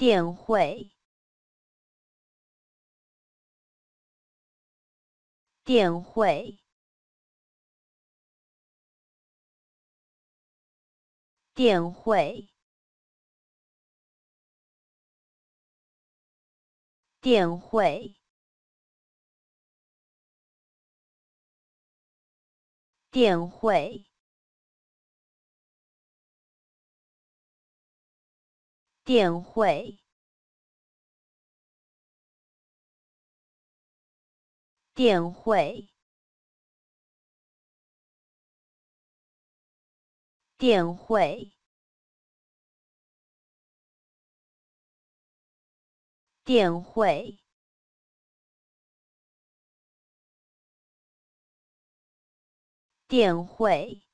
电汇，电汇，电汇，电汇，电汇。电汇，电汇，电汇，电汇，电汇。